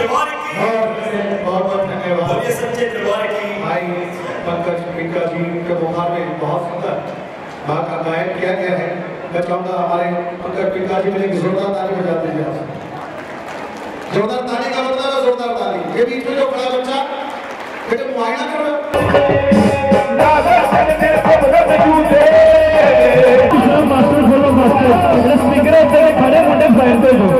تلوار کی۔ ہاں، بہت بہت دھنیہ واد بولیے سچے تلوار کی۔ بھائی پنکج پنکا جی کے بخار میں بہت سندر ماں کا گائن کیا گیا ہے۔ میں چاہوں گا ہمارے پنکج پنکا جی میں ایک زوردار تالی بجا دیجیے آپ زوردار تالی کا مطلب ہے زوردار تالی۔ یہ بیچ میں جو بڑا بچہ بیٹے معائنہ کرو ماسٹر سولو ماسٹر اسپیکر کھڑے موٹے فائر پہ جو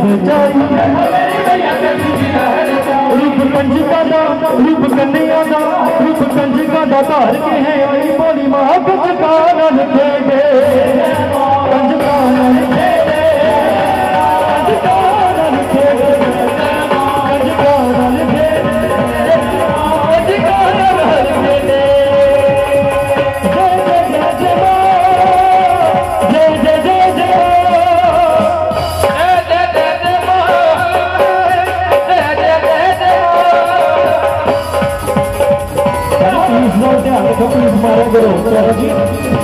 چاہیے روپ کنج کا دا روپ کنیا دا روپ کنج کا دا گھر کے ہیں بولی محبت کا نہ دے どうぞ。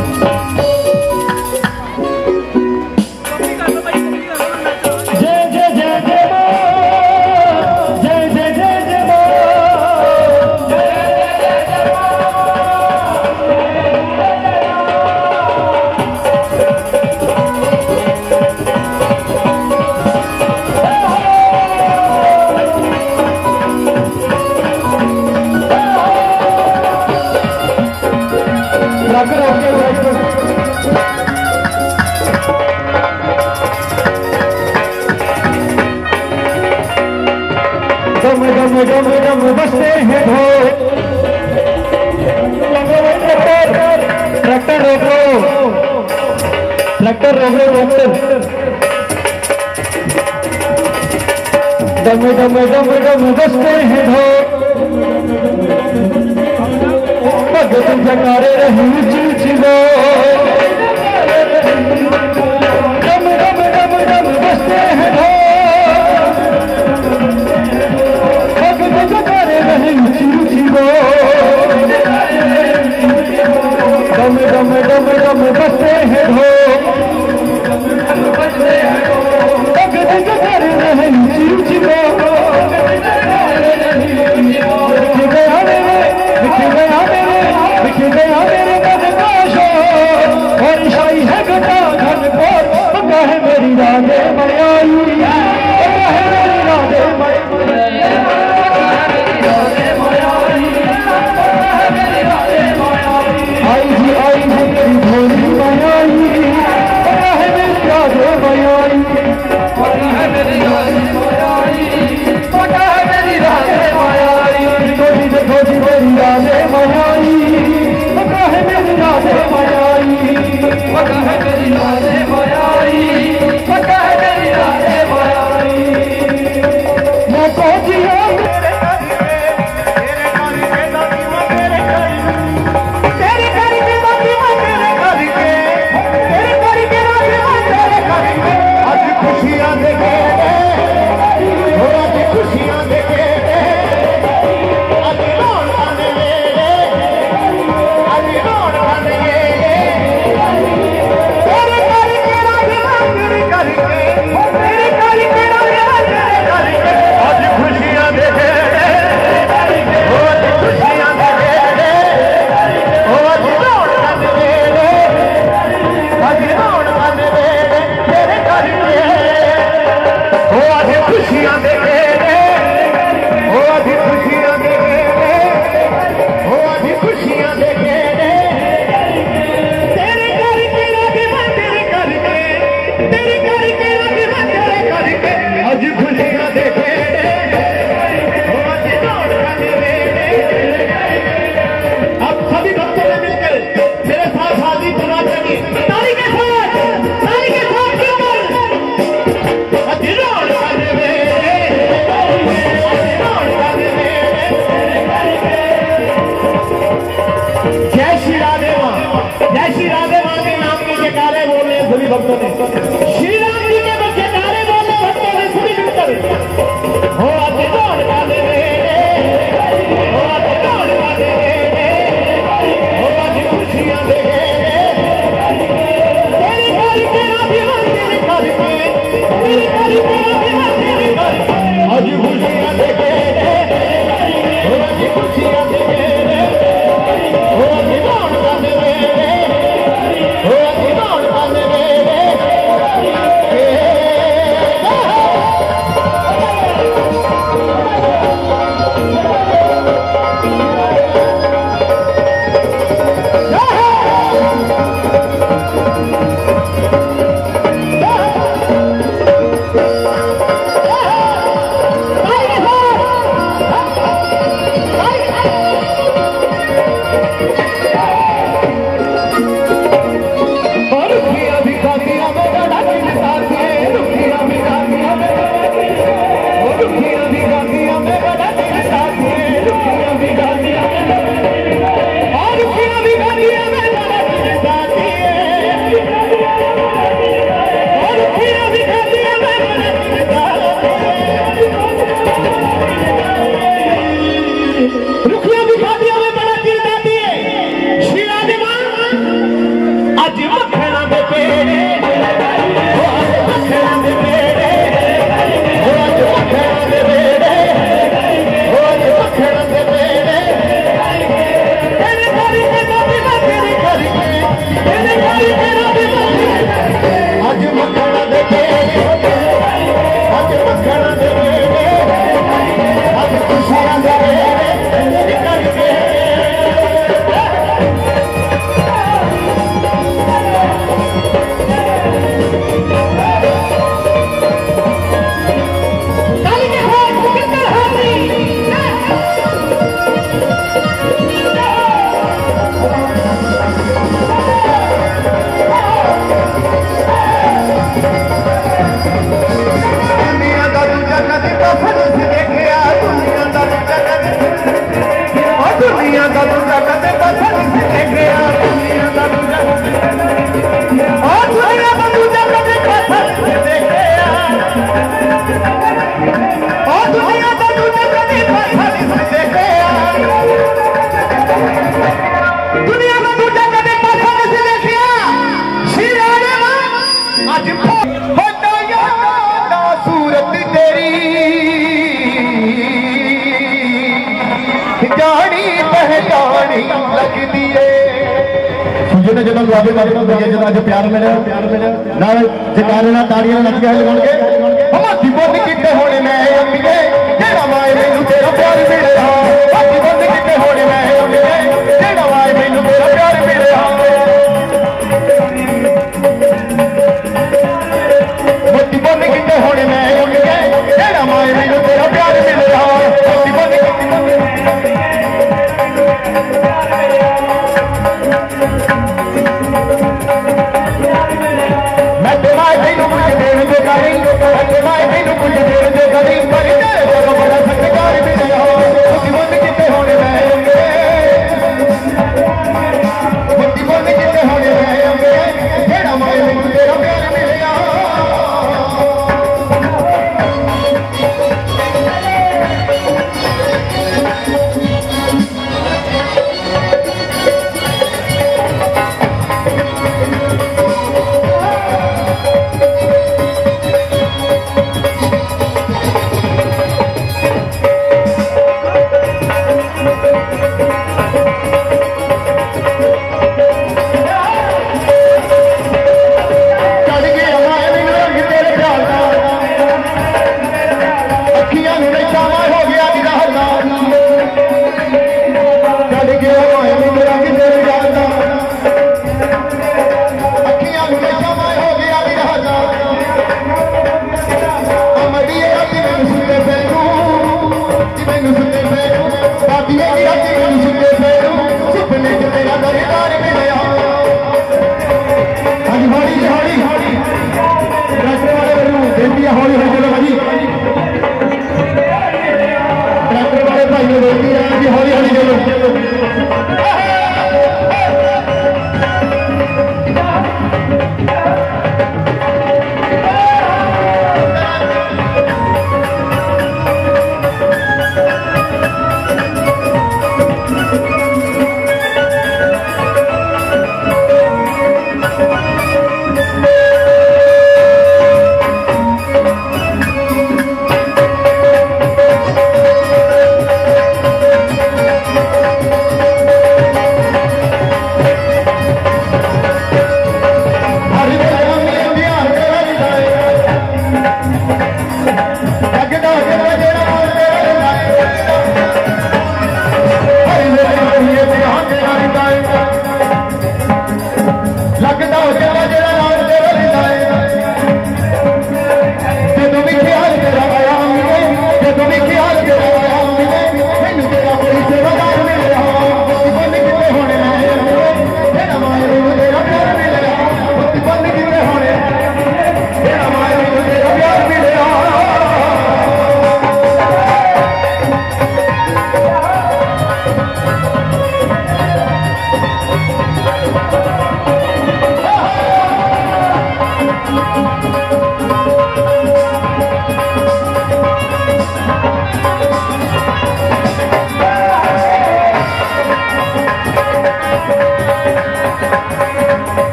Música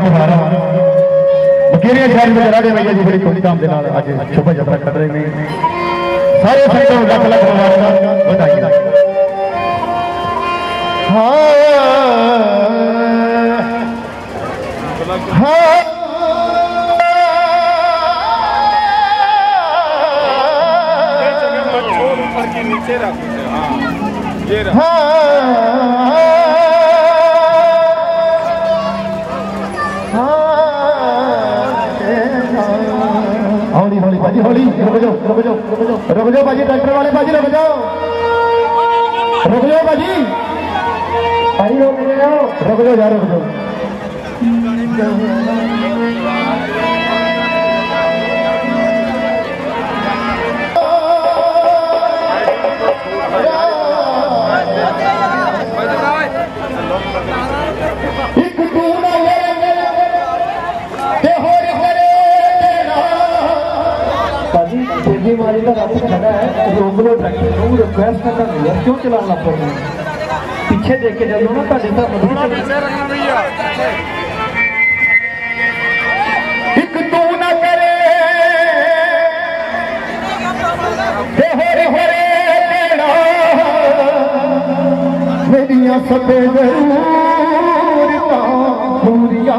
کو بتا رہا بکیریا شہر میں راڑے بھیا جی بڑی کھولی کام دے نال اج شوبھا کر رہے ہیں سارے سنتوں لکھ لکھ مبارکباد بتائیے ہاں ہاں نیچے رکھ ہاں جی ہولی رک جاؤ رک جاؤ رک جاؤ رک جاؤ بھاجی ٹریکٹر والے بھاجی رک جاؤ رک جاؤ بھاجی بھائی رک جاؤ رک جاؤ یار رک جاؤ ਭਾਜੀ ਤੇਜੀ ਮਾਰੀ ਦਾ ਰੱਬ ਖੜਾ ਹੈ ਰੋਕ ਲੋ ਟਰੈਕਟਰ ਨੂੰ ਰਿਕੁਐਸਟ ਕਰਦਾ ਨਹੀਂ ਯਾਰ ਕਿਉਂ ਚਲਾਉਣ ਲੱਗ ਪਏ? ਪਿੱਛੇ ਦੇਖ ਕੇ ਚੱਲੋ ਨਾ ਤੁਹਾਡੇ ਤਾਂ ਮਦਦ ਇੱਕ ਤੂੰ ਨਾ ਕਰੇ। ਤੇ ਹੋਰੇ ਹੋਰੇ ਤੇਰਾ ਮੇਰੀਆਂ ਸਭੇ ਜ਼ਰੂਰਤਾਂ ਪੂਰੀਆਂ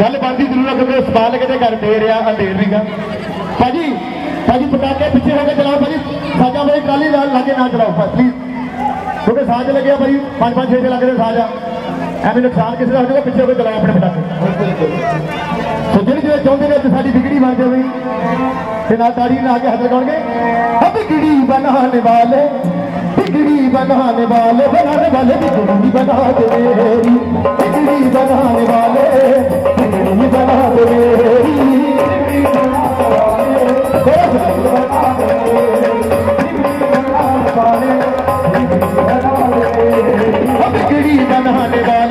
ਗੱਲ ਬਣਦੀ ਜ਼ਰੂਰ ਆ ਕਿਉਂਕਿ ਸਵਾਲ ਕਿਤੇ ਕਰ ਦੇ ਰਿਹਾ ਅੰਧੇਰ ਨਹੀਂਗਾ ਭਾਜੀ ਭਾਜੀ ਪਟਾਕੇ ਪਿੱਛੇ ਹੋ ਕੇ ਚਲਾਓ ਭਾਜੀ ਸਾਜਾ ਮੇਰੇ ਕਾਲੀ ਲਾ ਲਾਗੇ ਨਾ ਚਲਾਓ ਪਲੀਜ਼ ਕਿਉਂਕਿ ਸਾਜ ਲੱਗਿਆ ਭਾਜੀ ਪੰਜ ਪੰਜ ਛੇ ਛੇ ਲੱਗਦੇ ਸਾਜ ਆ ਐਵੇਂ ਨੁਕਸਾਨ ਕਿਸੇ ਦਾ ਹੋ ਜਾਊਗਾ ਪਿੱਛੇ ਹੋ ਕੇ ਚਲਾਓ ਆਪਣੇ ਪਟਾਕੇ ਸੋ ਜਿਹੜੇ ਜਿਹੜੇ ਚਾਹੁੰਦੇ ਨੇ ਕਿ ਸਾਡੀ ਬਿਗੜੀ ਬਣ ਜਾਵੇ ਤੇ ਨਾਲ ਤਾੜੀ ਲਾ ਕੇ ਹੱਥ ਲਗਾਉਣਗੇ ਅਬ ਬਿਗੜੀ ਬਣਾਉਣ ਵਾਲੇ ਬਿਗੜੀ ਬਣਾਉਣ ਵਾਲੇ ਬਣਾਉਣ ਵਾਲੇ ਬਿਗੜੀ ਬਣਾ ਦੇ ਮੇਰੀ ਬਿਗੜੀ ਬਣਾਉਣ ڪهڙي توهان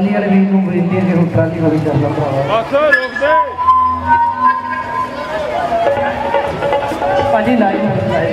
ਟਰਾਲੀ ਵਾਲੇ ਵੀ ਨੂੰ ਬਰੀਦੀ ਦੇ ਹੁਣ ਟਰਾਲੀ ਵਾਲੀ ਕਰ ਲਾ ਬਸ ਰੁਕ ਦੇ ਭਾਜੀ ਲਾਈ ਲਾਈ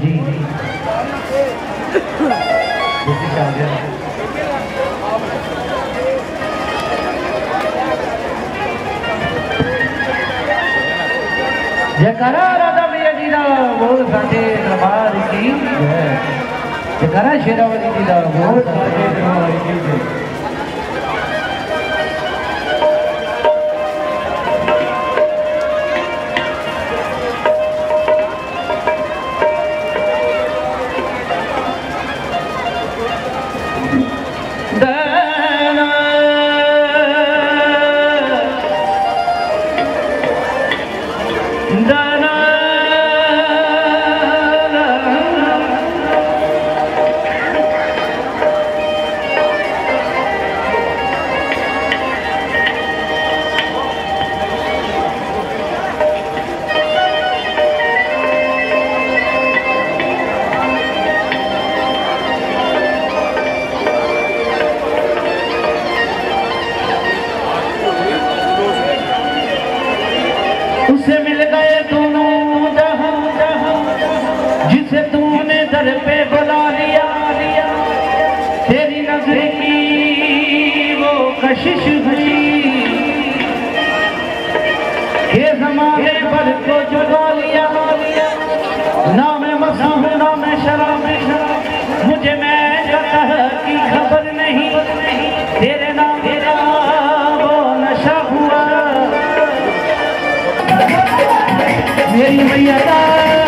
جی۔ جکارا رادا میرا جی نام مقام نام شراب، مجھے میں کی خبر نہیں، تیرے نام نشہ ہوا۔ میری میت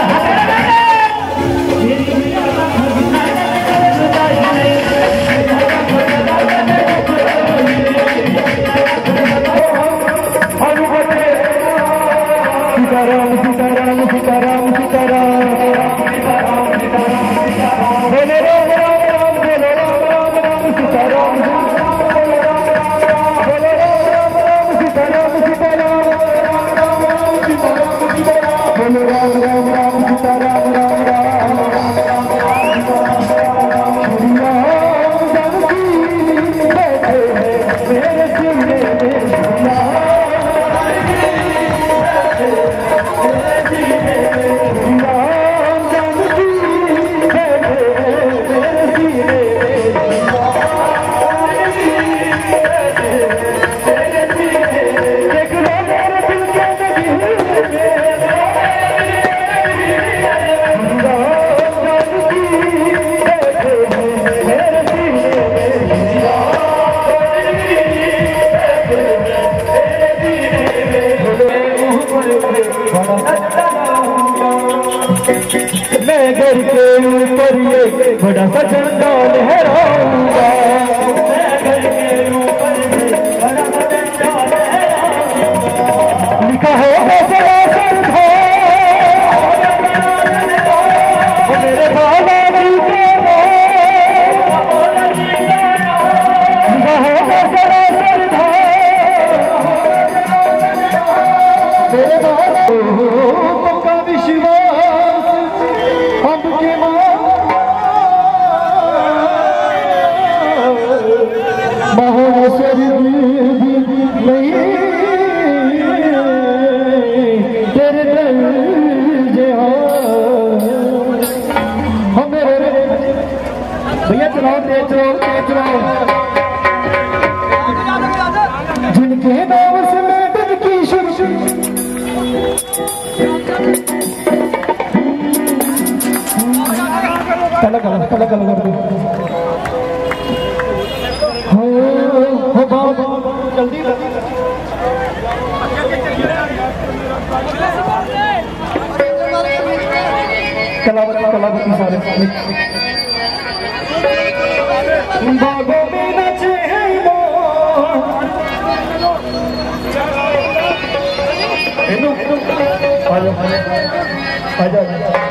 Hadi hadi.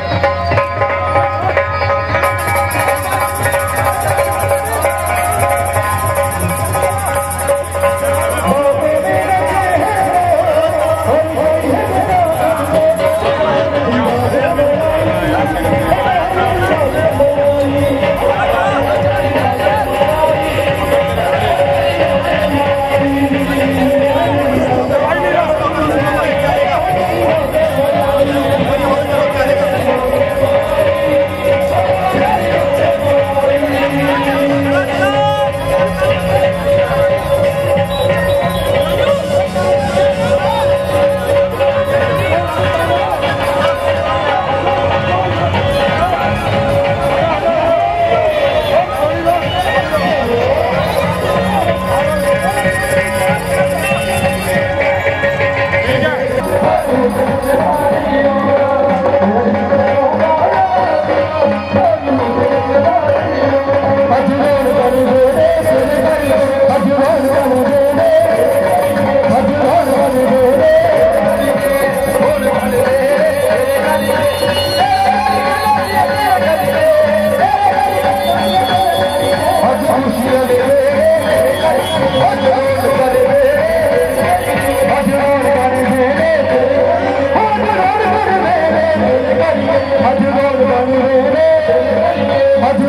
de olho اڄ روزگار اڄ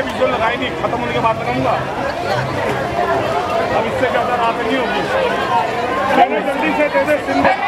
سے ویژول لگائی نہیں ختم ہونے کے بعد لگاؤں گا اب اس سے زیادہ رات نہیں ہوگی جلدی سے جیسے دے سندھ